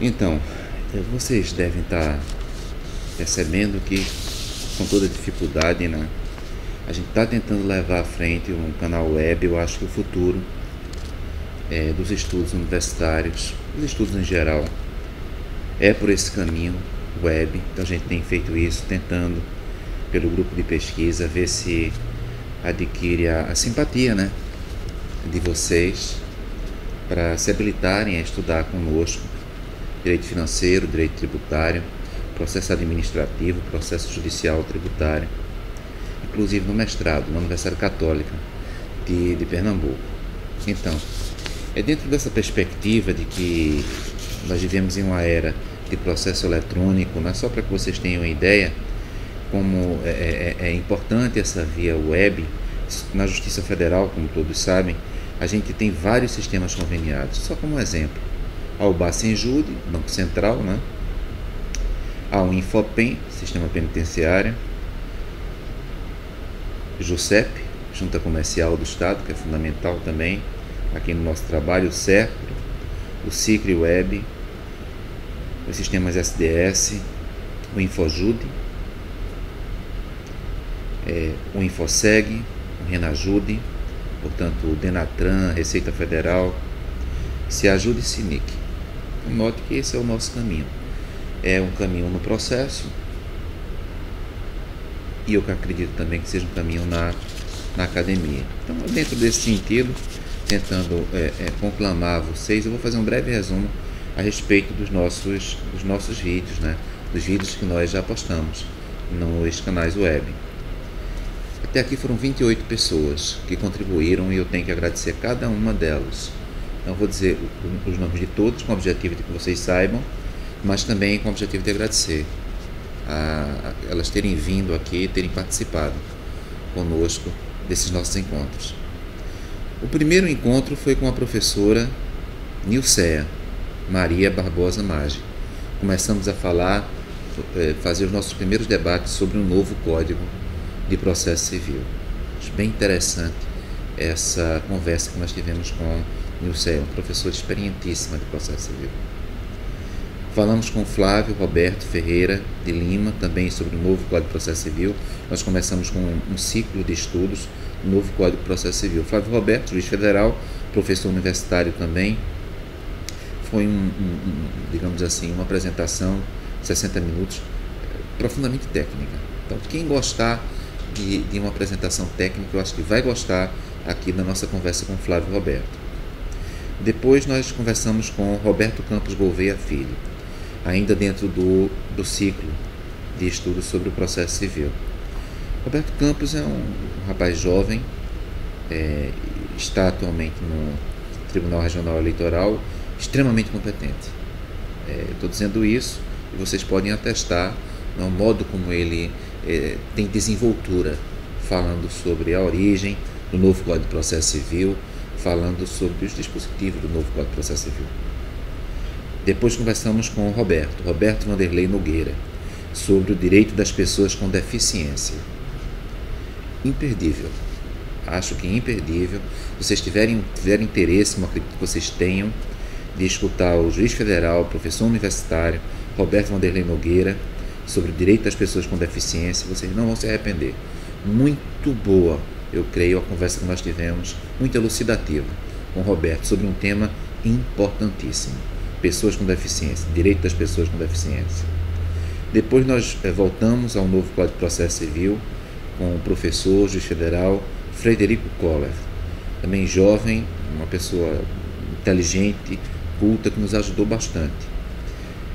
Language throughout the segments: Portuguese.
Então, eh, vocês devem estar percebendo que com toda dificuldade, né? A gente está tentando levar à frente um canal web, eu acho que o futuro é, dos estudos universitários, dos estudos em geral, é por esse caminho web. Então a gente tem feito isso, tentando, pelo grupo de pesquisa, ver se adquire a, a simpatia né, de vocês para se habilitarem a estudar conosco direito financeiro, direito tributário, processo administrativo, processo judicial tributário, inclusive no mestrado, na Universidade Católica de, de Pernambuco. Então, é dentro dessa perspectiva de que nós vivemos em uma era de processo eletrônico, não é só para que vocês tenham ideia como é, é, é importante essa via web. Na Justiça Federal, como todos sabem, a gente tem vários sistemas conveniados. Só como exemplo, há o Bacenjude, Banco Central, né? há o Infopem, Sistema Penitenciário, JUSEP, Junta Comercial do Estado, que é fundamental também aqui no nosso trabalho, o CERPRO, o CICRE Web, os sistemas SDS, o Infojude, é, o Infoseg, o Renajude, portanto o Denatran, Receita Federal, se ajude e Sinic. Note que esse é o nosso caminho. É um caminho no processo e eu acredito também que seja um caminho na, na academia. Então, dentro desse sentido, tentando é, é, conclamar vocês, eu vou fazer um breve resumo a respeito dos nossos, dos nossos vídeos, né? dos vídeos que nós já postamos nos canais web. Até aqui foram 28 pessoas que contribuíram e eu tenho que agradecer cada uma delas. Então vou dizer os nomes de todos com o objetivo de que vocês saibam, mas também com o objetivo de agradecer a, a elas terem vindo aqui, terem participado conosco desses nossos encontros. O primeiro encontro foi com a professora Nilcea Maria Barbosa Maggi. Começamos a falar, é, fazer os nossos primeiros debates sobre um novo código de processo civil. Acho bem interessante essa conversa que nós tivemos com Nilcea, uma professora experientíssima de processo civil. Falamos com Flávio Roberto Ferreira de Lima, também sobre o novo Código de Processo Civil. Nós começamos com um ciclo de estudos novo Código de Processo Civil. Flávio Roberto, juiz federal, professor universitário também. Foi, um, um, um digamos assim, uma apresentação, 60 minutos, profundamente técnica. Então, quem gostar de, de uma apresentação técnica, eu acho que vai gostar aqui da nossa conversa com Flávio Roberto. Depois nós conversamos com Roberto Campos Gouveia Filho, ainda dentro do, do ciclo de estudos sobre o processo civil. Roberto Campos é um, um rapaz jovem, é, está atualmente no Tribunal Regional Eleitoral, extremamente competente. Estou é, dizendo isso e vocês podem atestar no modo como ele é, tem desenvoltura, falando sobre a origem do novo Código de Processo Civil, falando sobre os dispositivos do novo Código de Processo Civil. Depois conversamos com o Roberto, Roberto Vanderlei Nogueira, sobre o direito das pessoas com deficiência imperdível. Acho que imperdível. Se vocês tiverem, tiverem interesse, como acredito que vocês tenham, de escutar o juiz federal, professor universitário, Roberto Vanderlei Nogueira, sobre o direito das pessoas com deficiência, vocês não vão se arrepender. Muito boa, eu creio, a conversa que nós tivemos, muito elucidativa com Roberto sobre um tema importantíssimo: pessoas com deficiência, direito das pessoas com deficiência. Depois nós é, voltamos ao novo Código de Processo Civil, com o professor juiz federal Frederico Koller, também jovem, uma pessoa inteligente, culta, que nos ajudou bastante.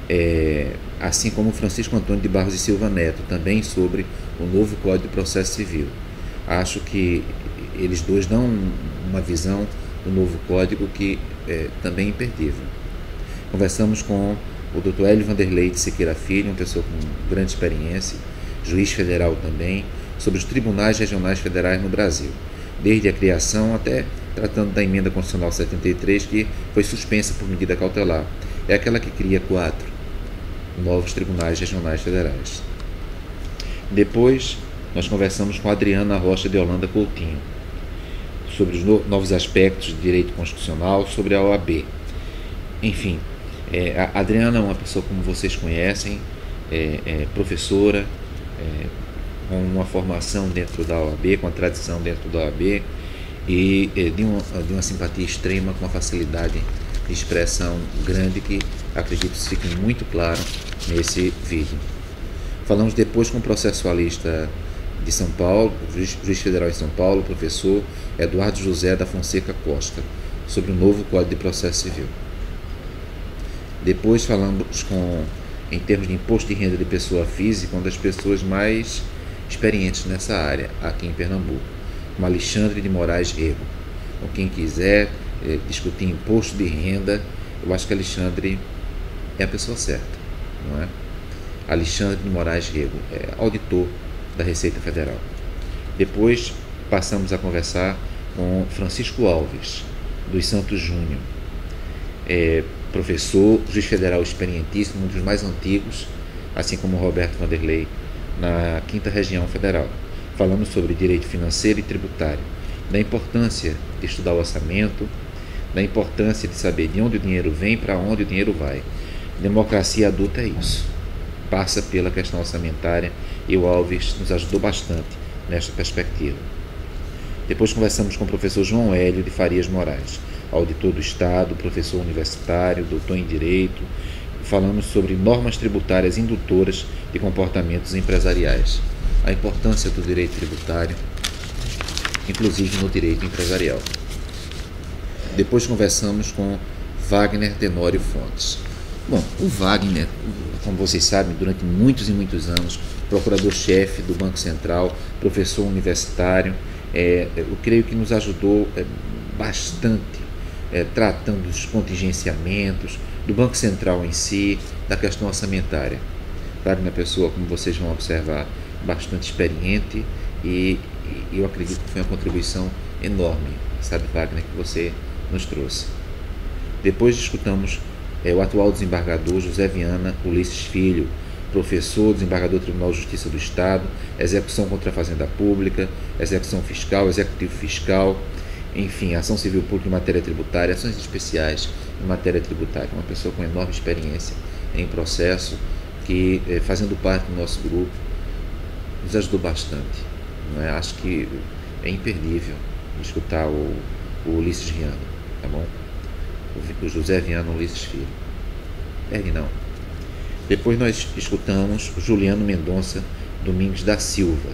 É, assim como Francisco Antônio de Barros e Silva Neto, também sobre o novo Código de Processo Civil. Acho que eles dois dão uma visão do novo código que é também imperdível. Conversamos com o Dr. Hélio Vanderlei de Siqueira Filho, uma pessoa com grande experiência, juiz federal também, sobre os tribunais regionais federais no Brasil, desde a criação até tratando da emenda constitucional 73, que foi suspensa por medida cautelar. É aquela que cria quatro novos tribunais regionais federais. Depois, nós conversamos com Adriana Rocha de Holanda Coutinho sobre os novos aspectos de direito constitucional, sobre a OAB. Enfim, É, a Adriana é uma pessoa como vocês conhecem, é, é professora, é, com uma formação dentro da OAB, com a tradição dentro da OAB e é, de, uma, de uma simpatia extrema, com uma facilidade de expressão grande que acredito que fique muito claro nesse vídeo. Falamos depois com o processualista de São Paulo, juiz, federal de São Paulo, professor Eduardo José da Fonseca Costa, sobre o novo Código de Processo Civil. Depois falamos com, em termos de imposto de renda de pessoa física, uma das pessoas mais experientes nessa área aqui em Pernambuco, com Alexandre de Moraes Rego. Com quem quiser eh, discutir imposto de renda, eu acho que Alexandre é a pessoa certa, não é? Alexandre de Moraes Rego, é auditor da Receita Federal. Depois passamos a conversar com Francisco Alves, dos Santos Júnior, é, professor, juiz federal experientíssimo, um dos mais antigos, assim como Roberto Vanderlei, na Quinta Região Federal. Falamos sobre direito financeiro e tributário, da importância de estudar o orçamento, da importância de saber de onde o dinheiro vem para onde o dinheiro vai. Democracia adulta é isso. Passa pela questão orçamentária e o Alves nos ajudou bastante nesta perspectiva. Depois conversamos com o professor João Hélio de Farias Moraes, auditor do Estado, professor universitário, doutor em Direito. Falamos sobre normas tributárias indutoras de comportamentos empresariais, a importância do direito tributário, inclusive no direito empresarial. Depois conversamos com Wagner Tenório Fontes. Bom, o Wagner, como vocês sabem, durante muitos e muitos anos, procurador-chefe do Banco Central, professor universitário, é, eu creio que nos ajudou é, bastante é, tratando dos contingenciamentos, do Banco Central em si, da questão orçamentária. Wagner é uma pessoa, como vocês vão observar, bastante experiente e, e eu acredito que foi uma contribuição enorme, sabe, Wagner, que você nos trouxe. Depois escutamos é, o atual desembargador José Viana Ulisses Filho, professor, desembargador do Tribunal de Justiça do Estado, execução contra a Fazenda Pública, execução fiscal, executivo fiscal, enfim, ação civil pública em matéria tributária, ações especiais em matéria tributária. Uma pessoa com enorme experiência em processo que, é, fazendo parte do nosso grupo, nos ajudou bastante. É? Acho que é imperdível escutar o, o Ulisses Viana tá bom? O José Viano Ulisses Filho. Perde não. Depois nós escutamos Juliano Mendonça Domingues da Silva,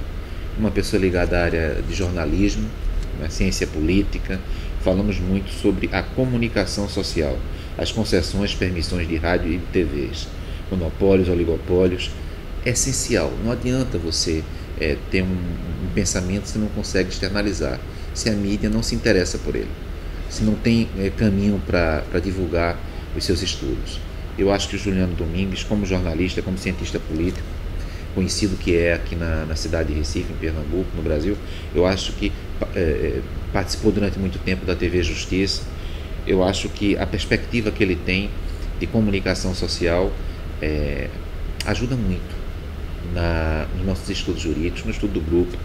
uma pessoa ligada à área de jornalismo, na ciência política. Falamos muito sobre a comunicação social, as concessões, permissões de rádio e de TVs, monopólios, oligopólios. É essencial. Não adianta você é, ter um, um pensamento se não consegue externalizar, se a mídia não se interessa por ele se não tem é, caminho para divulgar os seus estudos. Eu acho que o Juliano Domingues, como jornalista, como cientista político, conhecido que é aqui na, na cidade de Recife, em Pernambuco, no Brasil, eu acho que é, participou durante muito tempo da TV Justiça. Eu acho que a perspectiva que ele tem de comunicação social é, ajuda muito na, nos nossos estudos jurídicos, no estudo do grupo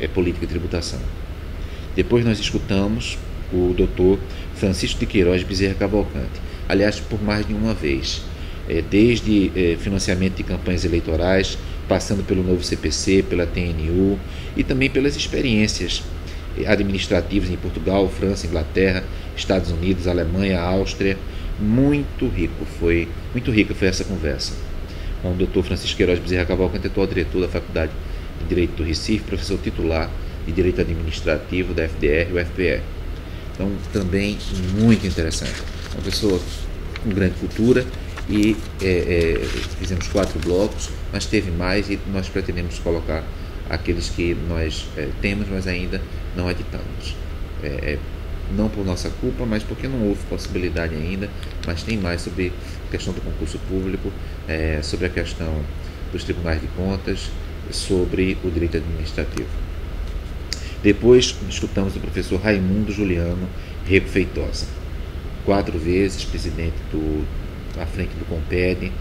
é, Política e Tributação. Depois nós escutamos o doutor Francisco de Queiroz Bezerra Cavalcante, aliás, por mais de uma vez, é, desde é, financiamento de campanhas eleitorais, passando pelo novo CPC, pela TNU e também pelas experiências é, administrativas em Portugal, França, Inglaterra, Estados Unidos, Alemanha, Áustria. Muito rico foi, muito rica foi essa conversa com o Dr. Francisco Queiroz Bezerra Cavalcante, atual diretor da Faculdade de Direito do Recife, professor titular de Direito Administrativo da FDR UFPR. Então, também muito interessante. Uma pessoa com grande cultura e é, é, fizemos quatro blocos, mas teve mais e nós pretendemos colocar aqueles que nós é, temos, mas ainda não editamos. É, é, não por nossa culpa, mas porque não houve possibilidade ainda, mas tem mais sobre a questão do concurso público, é, sobre a questão dos tribunais de contas, sobre o direito administrativo. Depois escutamos o professor Raimundo Juliano Rego Feitosa, quatro vezes presidente do, à frente do Comped,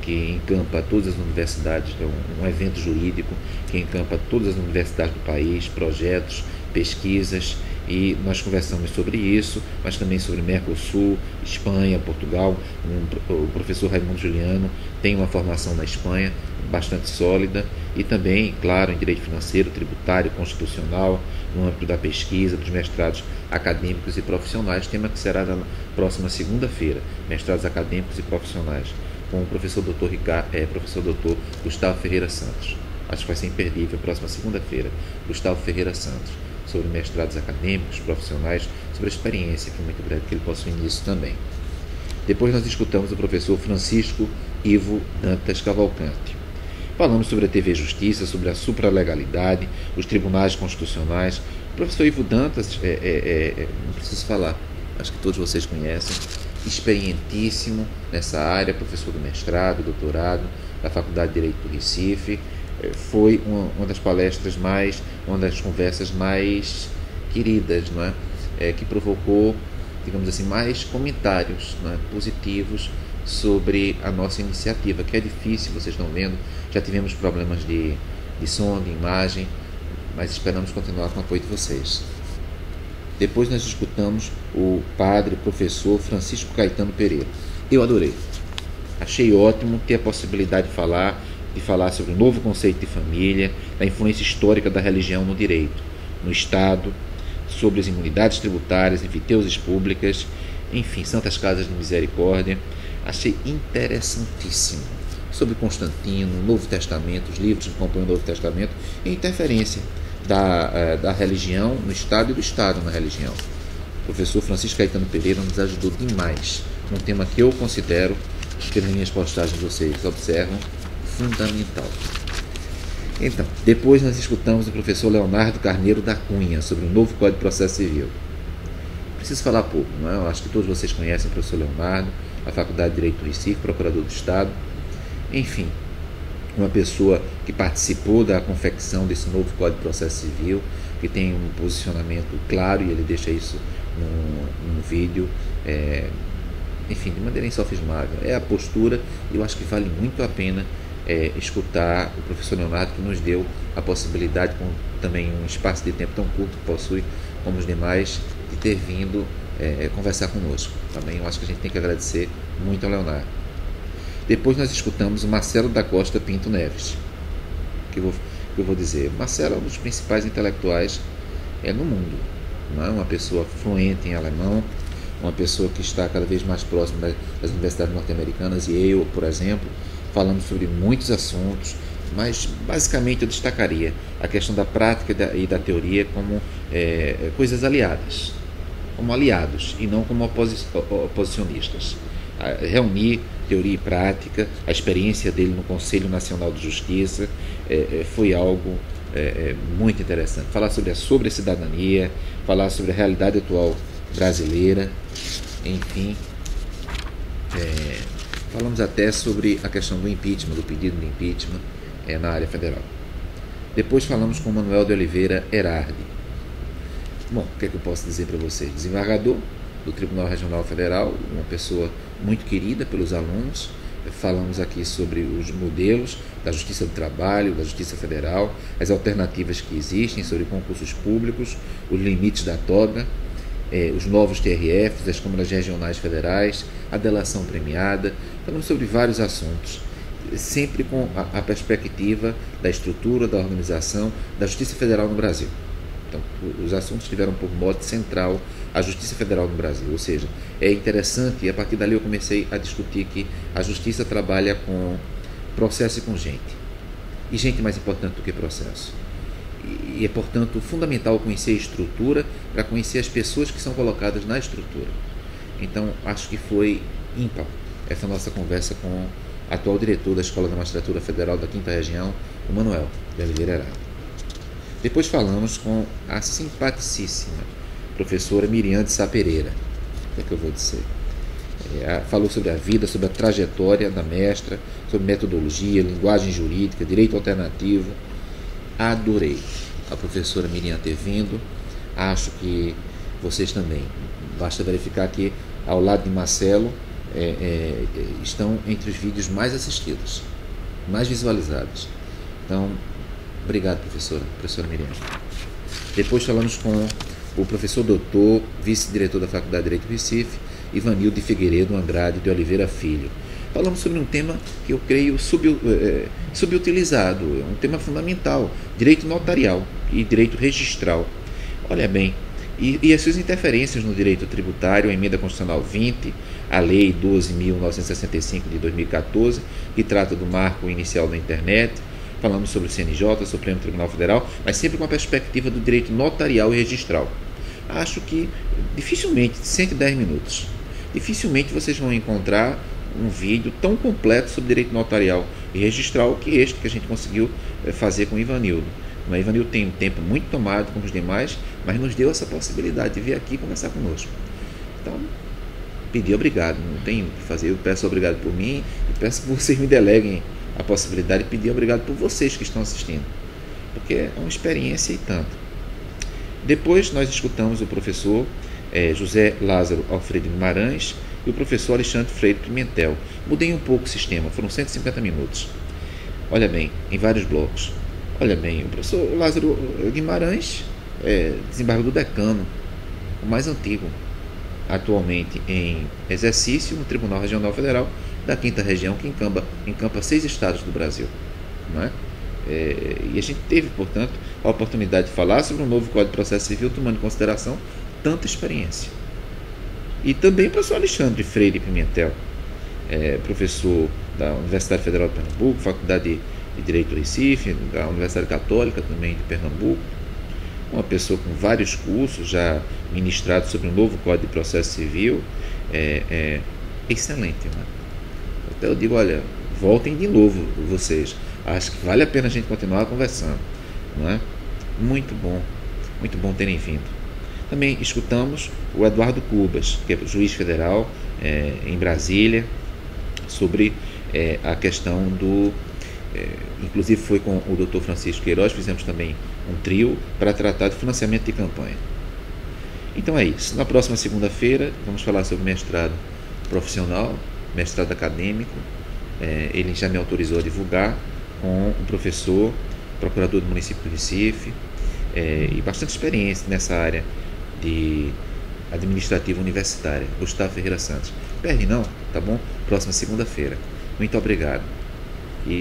que encampa todas as universidades, é um, um evento jurídico que encampa todas as universidades do país, projetos, pesquisas e nós conversamos sobre isso, mas também sobre Mercosul, Espanha, Portugal. Um, o professor Raimundo Juliano tem uma formação na Espanha bastante sólida e também, claro, em direito financeiro, tributário, constitucional, no âmbito da pesquisa, dos mestrados acadêmicos e profissionais, tema que será na próxima segunda-feira, mestrados acadêmicos e profissionais, com o professor doutor Ricardo, é, professor doutor Gustavo Ferreira Santos. Acho que vai ser imperdível, próxima segunda-feira, Gustavo Ferreira Santos sobre mestrados acadêmicos, profissionais, sobre a experiência, que é muito breve que ele possui nisso também. Depois nós escutamos o professor Francisco Ivo Dantas Cavalcante. Falamos sobre a TV Justiça, sobre a supralegalidade, os tribunais constitucionais. O professor Ivo Dantas, é, é, é, é não preciso falar, acho que todos vocês conhecem, experientíssimo nessa área, professor do mestrado, doutorado, da Faculdade de Direito do Recife, foi uma, uma, das palestras mais, uma das conversas mais queridas, não é? é que provocou, digamos assim, mais comentários é? positivos sobre a nossa iniciativa, que é difícil, vocês estão vendo, já tivemos problemas de, de som, de imagem, mas esperamos continuar com o apoio de vocês. Depois nós escutamos o padre, professor Francisco Caetano Pereira. Eu adorei. Achei ótimo ter a possibilidade de falar de falar sobre o novo conceito de família, da influência histórica da religião no direito, no Estado, sobre as imunidades tributárias, enfiteuses públicas, enfim, santas casas de misericórdia. Achei interessantíssimo. Sobre Constantino, Novo Testamento, os livros que compõem o Novo Testamento e interferência da, eh, da religião no Estado e do Estado na religião. O professor Francisco Caetano Pereira nos ajudou demais num tema que eu considero, que nas minhas postagens vocês observam, fundamental. Então, depois nós escutamos o professor Leonardo Carneiro da Cunha sobre o novo Código de Processo Civil. Preciso falar pouco, não é? Eu acho que todos vocês conhecem o professor Leonardo, a Faculdade de Direito do Recife, procurador do Estado. Enfim, uma pessoa que participou da confecção desse novo Código de Processo Civil, que tem um posicionamento claro e ele deixa isso num, num vídeo. É, enfim, de maneira insofismável. É a postura e eu acho que vale muito a pena é, escutar o professor Leonardo, que nos deu a possibilidade, com também um espaço de tempo tão curto que possui como os demais, de ter vindo é, conversar conosco. Também eu acho que a gente tem que agradecer muito ao Leonardo. Depois nós escutamos o Marcelo da Costa Pinto Neves, que eu vou, que eu vou dizer. Marcelo é um dos principais intelectuais é, no mundo. Não é uma pessoa fluente em alemão, uma pessoa que está cada vez mais próxima das universidades norte-americanas, e eu, por exemplo, falamos sobre muitos assuntos, mas basicamente eu destacaria a questão da prática e da teoria como é, coisas aliadas, como aliados e não como oposi oposicionistas. Reunir teoria e prática, a experiência dele no Conselho Nacional de Justiça é, é foi algo é, muito interessante. Falar sobre a sobre cidadania, falar sobre a realidade atual brasileira, enfim. É, Falamos até sobre a questão do impeachment, do pedido de impeachment é, na área federal. Depois falamos com Manuel de Oliveira Erardi. Bom, o que, é que eu posso dizer para vocês? Desembargador do Tribunal Regional Federal, uma pessoa muito querida pelos alunos. Falamos aqui sobre os modelos da Justiça do Trabalho, da Justiça Federal, as alternativas que existem sobre concursos públicos, os limites da toga, eh, os novos TRFs, as câmaras regionais federais, a delação premiada, falamos sobre vários assuntos, sempre com a, a perspectiva da estrutura, da organização da Justiça Federal no Brasil. Então, os assuntos tiveram por modo central a Justiça Federal no Brasil, ou seja, é interessante e a partir dali eu comecei a discutir que a Justiça trabalha com processo e com gente. E gente mais importante do que processo e é, portanto, fundamental conhecer a estrutura para conhecer as pessoas que são colocadas na estrutura. Então, acho que foi ímpar essa nossa conversa com o atual diretor da Escola da Magistratura Federal da Quinta Região, o Manuel de Oliveira Herado. Depois falamos com a simpaticíssima professora Miriam de Sá Pereira. O que é que eu vou dizer? É, falou sobre a vida, sobre a trajetória da mestra, sobre metodologia, linguagem jurídica, direito alternativo, adorei a professora Miriam ter vindo. Acho que vocês também. Basta verificar que ao lado de Marcelo é, é, estão entre os vídeos mais assistidos, mais visualizados. Então, obrigado, professora, professora Miriam. Depois falamos com o professor doutor, vice-diretor da Faculdade de Direito do Recife, Ivanildo Figueiredo Andrade de Oliveira Filho. Falamos sobre um tema que eu creio sub, é, subutilizado, um tema fundamental, direito notarial e direito registral. Olha bem, e, e as suas interferências no direito tributário, a emenda constitucional 20, a lei 12.965 de 2014, que trata do marco inicial da internet, falamos sobre o CNJ, Supremo Tribunal Federal, mas sempre com a perspectiva do direito notarial e registral. Acho que dificilmente, 110 minutos, dificilmente vocês vão encontrar um vídeo tão completo sobre direito notarial e registral que este que a gente conseguiu eh, fazer com o Ivanildo. O Ivanildo tem um tempo muito tomado com os demais, mas nos deu essa possibilidade de vir aqui conversar conosco. Então, pedir obrigado, não tenho o que fazer. Eu peço obrigado por mim e peço que vocês me deleguem a possibilidade de pedir obrigado por vocês que estão assistindo, porque é uma experiência e tanto. Depois nós escutamos o professor é, José Lázaro Alfredo Guimarães e o professor Alexandre Freire Pimentel. Mudei um pouco o sistema, foram 150 minutos. Olha bem, em vários blocos. Olha bem, o professor Lázaro Guimarães é desembargador decano, o mais antigo, atualmente em exercício no Tribunal Regional Federal da Quinta Região, que encampa, encampa seis estados do Brasil. Não é? É, e a gente teve, portanto, a oportunidade de falar sobre o novo Código de Processo Civil, tomando em consideração tanta experiência. E também o professor Alexandre Freire Pimentel, é, professor da Universidade Federal de Pernambuco, Faculdade de Direito do Recife, da Universidade Católica também de Pernambuco, uma pessoa com vários cursos já ministrados sobre o novo Código de Processo Civil, é, é excelente. Né? Então eu digo, olha, voltem de novo vocês. Acho que vale a pena a gente continuar conversando. Não é? Muito bom, muito bom terem vindo. Também escutamos o Eduardo Cubas, que é juiz federal é, em Brasília, sobre é, a questão do. É, inclusive foi com o doutor Francisco Queiroz, fizemos também um trio para tratar de financiamento de campanha. Então é isso. Na próxima segunda-feira vamos falar sobre mestrado profissional, mestrado acadêmico. É, ele já me autorizou a divulgar com um professor, procurador do município do Recife, é, e bastante experiência nessa área de administrativa universitária, Gustavo Ferreira Santos. Perde não, tá bom? Próxima segunda-feira. Muito obrigado. E